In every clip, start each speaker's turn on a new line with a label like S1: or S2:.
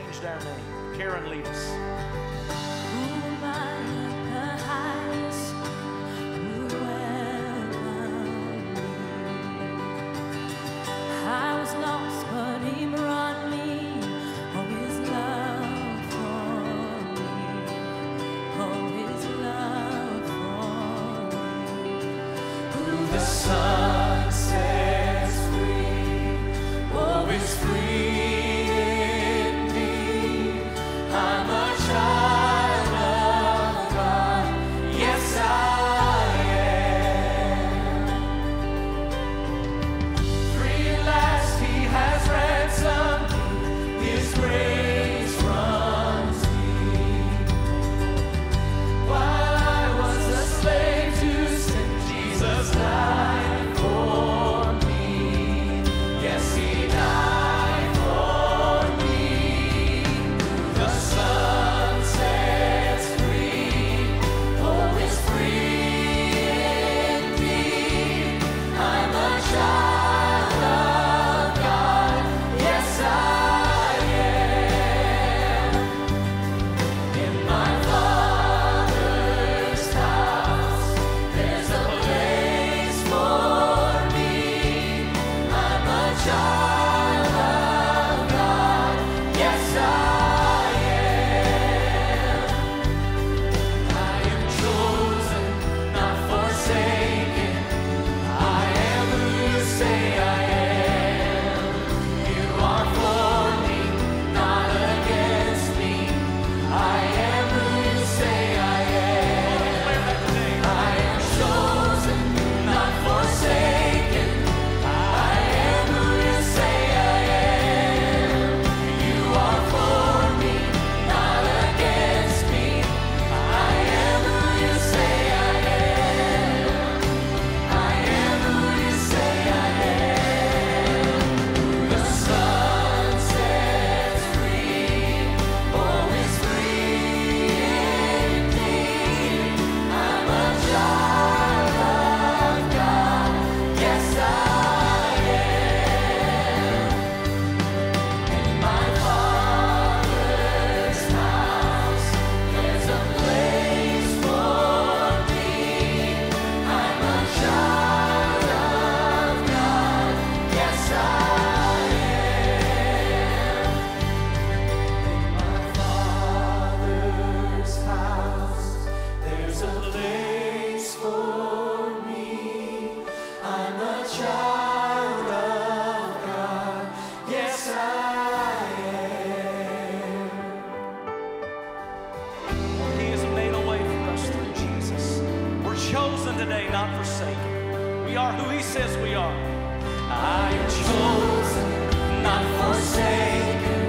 S1: changed our name. Karen, lead us. not forsaken. We are who He says we are. I am chosen, not forsaken.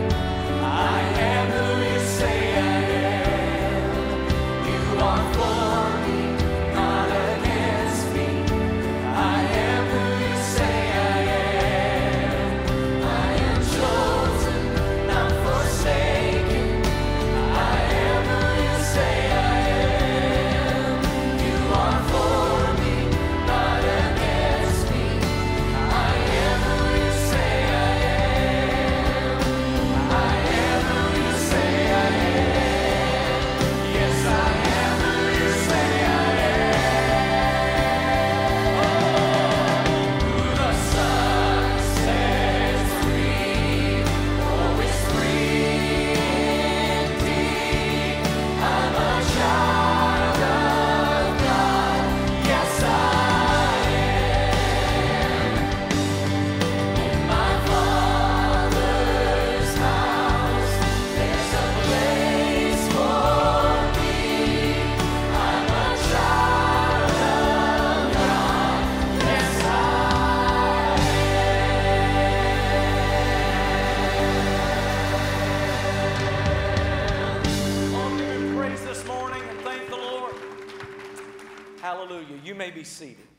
S1: may be seated.